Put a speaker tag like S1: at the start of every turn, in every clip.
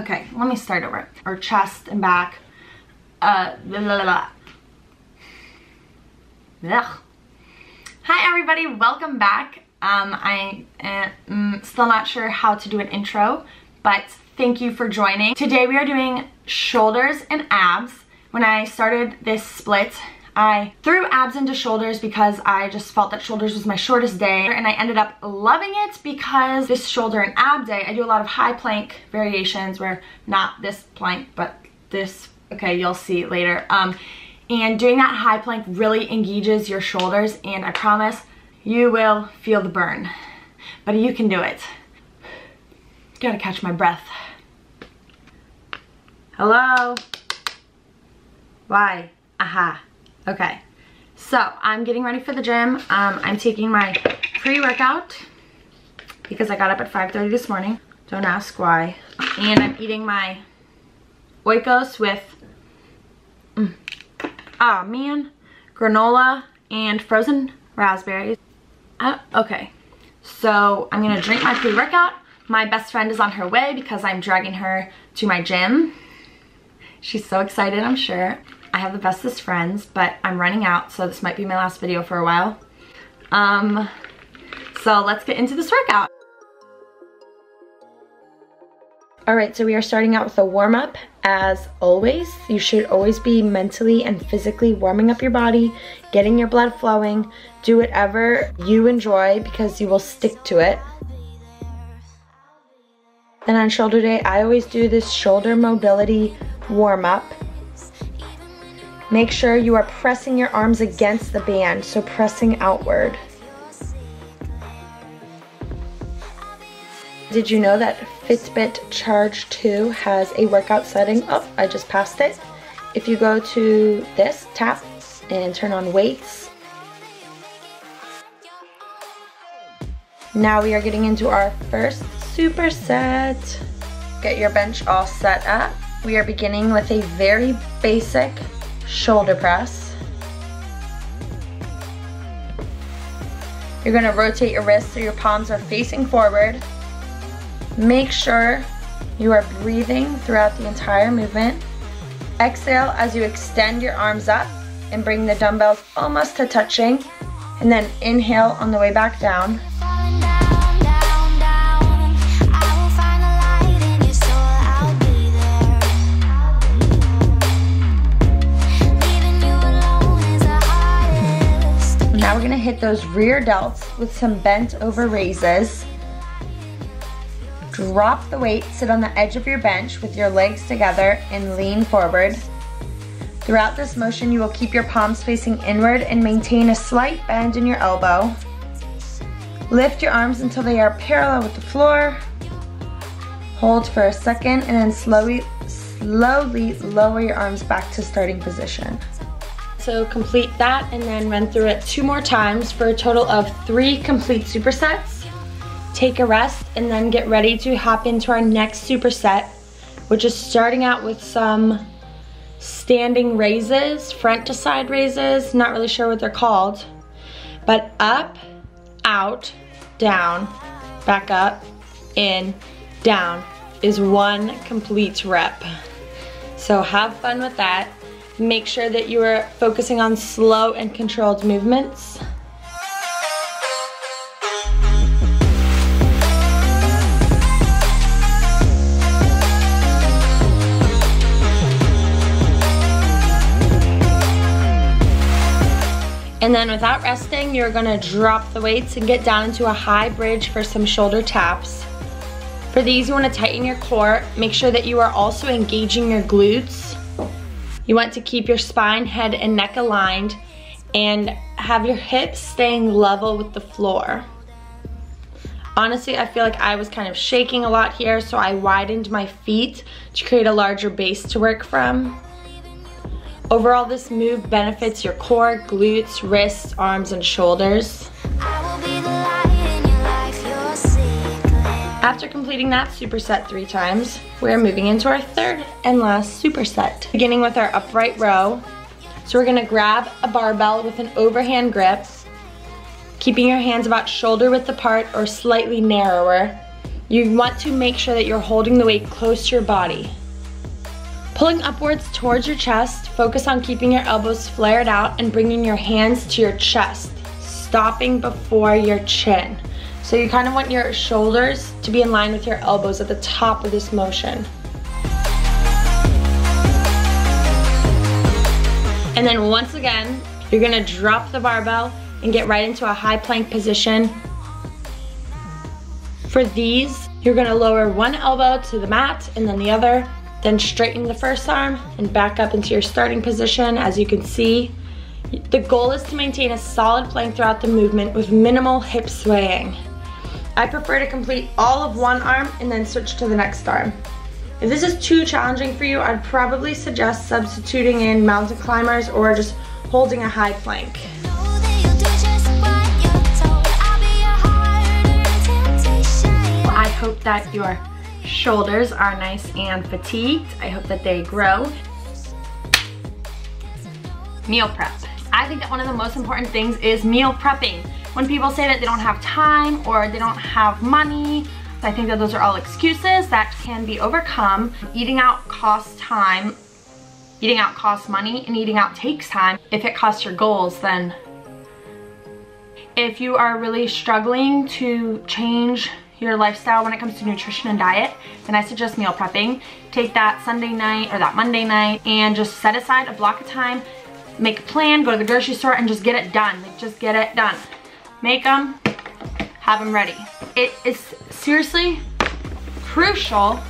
S1: Okay, let me start over. Or chest and back. Uh, blah, blah, blah. Ugh. Hi everybody, welcome back. Um, I am still not sure how to do an intro, but thank you for joining. Today we are doing shoulders and abs. When I started this split, I threw abs into shoulders because I just felt that shoulders was my shortest day and I ended up loving it because this shoulder and ab day, I do a lot of high plank variations where not this plank, but this, okay, you'll see later. Um, and doing that high plank really engages your shoulders and I promise you will feel the burn, but you can do it. Gotta catch my breath. Hello? Why? Aha. Okay, so I'm getting ready for the gym. Um, I'm taking my pre-workout because I got up at 5.30 this morning. Don't ask why. And I'm eating my Oikos with, mm, oh man, granola and frozen raspberries. Uh, okay, so I'm gonna drink my pre-workout. My best friend is on her way because I'm dragging her to my gym. She's so excited, I'm sure. I have the bestest friends, but I'm running out, so this might be my last video for a while. Um, so let's get into this workout. All right, so we are starting out with a warm up. As always, you should always be mentally and physically warming up your body, getting your blood flowing. Do whatever you enjoy because you will stick to it. Then on shoulder day, I always do this shoulder mobility warm up. Make sure you are pressing your arms against the band, so pressing outward. Did you know that Fitbit Charge 2 has a workout setting? Oh, I just passed it. If you go to this, tap, and turn on weights. Now we are getting into our first superset. Get your bench all set up. We are beginning with a very basic shoulder press. You're gonna rotate your wrists so your palms are facing forward. Make sure you are breathing throughout the entire movement. Exhale as you extend your arms up and bring the dumbbells almost to touching. And then inhale on the way back down. Now we're gonna hit those rear delts with some bent over raises. Drop the weight, sit on the edge of your bench with your legs together and lean forward. Throughout this motion, you will keep your palms facing inward and maintain a slight bend in your elbow. Lift your arms until they are parallel with the floor. Hold for a second and then slowly, slowly lower your arms back to starting position. So complete that and then run through it two more times for a total of three complete supersets. Take a rest and then get ready to hop into our next superset, which is starting out with some standing raises, front to side raises, not really sure what they're called, but up, out, down, back up, in, down is one complete rep. So have fun with that. Make sure that you are focusing on slow and controlled movements. And then without resting, you're gonna drop the weights and get down into a high bridge for some shoulder taps. For these, you wanna tighten your core. Make sure that you are also engaging your glutes. You want to keep your spine, head, and neck aligned and have your hips staying level with the floor. Honestly, I feel like I was kind of shaking a lot here, so I widened my feet to create a larger base to work from. Overall, this move benefits your core, glutes, wrists, arms, and shoulders. After completing that superset three times, we're moving into our third and last superset. Beginning with our upright row. So we're gonna grab a barbell with an overhand grip, keeping your hands about shoulder width apart or slightly narrower. You want to make sure that you're holding the weight close to your body. Pulling upwards towards your chest, focus on keeping your elbows flared out and bringing your hands to your chest, stopping before your chin. So you kind of want your shoulders to be in line with your elbows at the top of this motion. And then once again, you're gonna drop the barbell and get right into a high plank position for these, you're gonna lower one elbow to the mat and then the other, then straighten the first arm and back up into your starting position. As you can see, the goal is to maintain a solid plank throughout the movement with minimal hip swaying. I prefer to complete all of one arm and then switch to the next arm. If this is too challenging for you, I'd probably suggest substituting in mountain climbers or just holding a high plank. I hope that your shoulders are nice and fatigued. I hope that they grow. Meal prep. I think that one of the most important things is meal prepping. When people say that they don't have time or they don't have money, I think that those are all excuses that can be overcome. Eating out costs time, eating out costs money, and eating out takes time. If it costs your goals, then if you are really struggling to change your lifestyle when it comes to nutrition and diet, then I suggest meal prepping. Take that Sunday night or that Monday night and just set aside a block of time, make a plan, go to the grocery store and just get it done. Like just get it done. Make them, have them ready. It is seriously crucial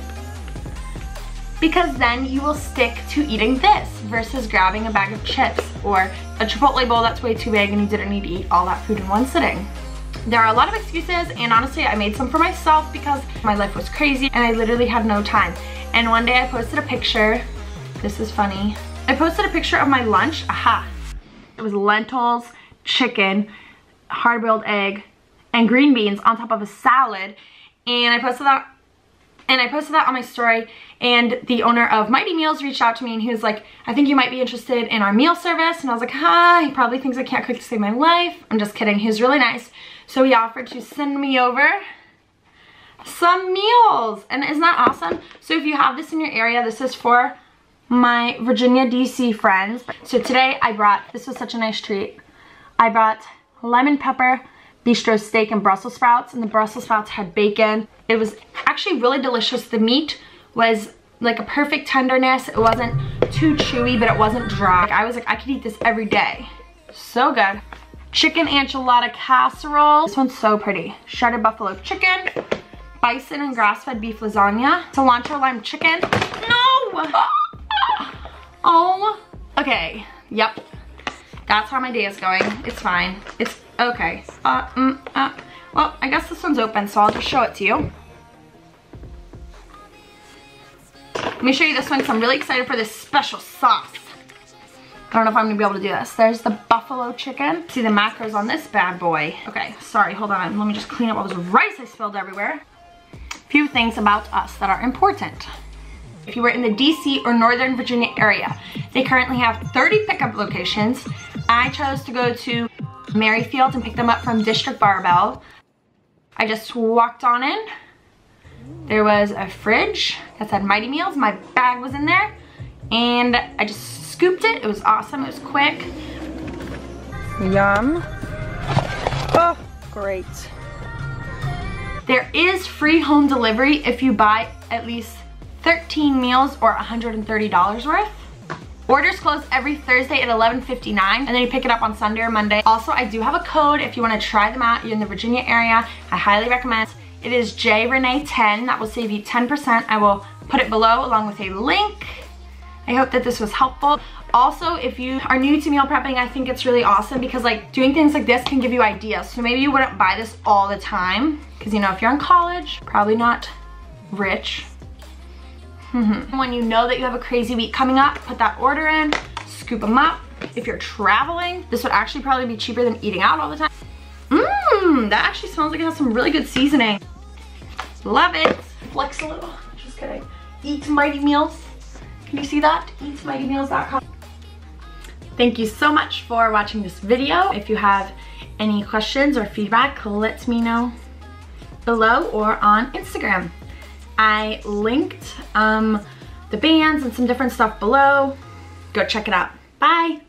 S1: because then you will stick to eating this versus grabbing a bag of chips or a Chipotle bowl that's way too big and you didn't need to eat all that food in one sitting. There are a lot of excuses and honestly I made some for myself because my life was crazy and I literally had no time. And one day I posted a picture, this is funny. I posted a picture of my lunch, aha. It was lentils, chicken, hard-boiled egg, and green beans on top of a salad. And I posted that and I posted that on my story and the owner of Mighty Meals reached out to me and he was like, I think you might be interested in our meal service. And I was like, hi, he probably thinks I can't cook to save my life. I'm just kidding, he was really nice. So he offered to send me over some meals. And isn't that awesome? So if you have this in your area, this is for my Virginia, DC friends. So today I brought, this was such a nice treat. I brought lemon pepper, bistro steak, and Brussels sprouts. And the Brussels sprouts had bacon. It was actually really delicious. The meat was like a perfect tenderness. It wasn't too chewy, but it wasn't dry. I was like, I could eat this every day. So good chicken enchilada casserole. This one's so pretty. Shredded buffalo chicken, bison and grass-fed beef lasagna, cilantro lime chicken. No! Oh, okay. Yep. That's how my day is going. It's fine. It's okay. Uh, mm, uh, well, I guess this one's open, so I'll just show it to you. Let me show you this one because I'm really excited for this special sauce. I don't know if I'm gonna be able to do this. There's the buffalo chicken. See the macros on this bad boy. Okay, sorry, hold on. Let me just clean up all this rice I spilled everywhere. A few things about us that are important. If you were in the DC or Northern Virginia area, they currently have 30 pickup locations. I chose to go to Merrifield and pick them up from District Barbell. I just walked on in. There was a fridge that said Mighty Meals. My bag was in there. And I just scooped it. It was awesome. It was quick.
S2: Yum. Oh, great.
S1: There is free home delivery if you buy at least 13 meals or $130 worth. Orders close every Thursday at 11.59 and then you pick it up on Sunday or Monday. Also, I do have a code if you wanna try them out. You're in the Virginia area. I highly recommend. It is JRenee10. That will save you 10%. I will put it below along with a link. I hope that this was helpful. Also, if you are new to meal prepping, I think it's really awesome because like doing things like this can give you ideas. So maybe you wouldn't buy this all the time because you know, if you're in college, probably not rich. Mm-hmm. when you know that you have a crazy week coming up, put that order in, scoop them up. If you're traveling, this would actually probably be cheaper than eating out all the time. Mmm, that actually smells like it has some really good seasoning. Love it. Flex a little, just kidding. Eat Mighty Meals. Can you see that? EatMightyMeals.com. Thank you so much for watching this video. If you have any questions or feedback, let me know below or on Instagram. I linked um, the bands and some different stuff below. Go check it out. Bye.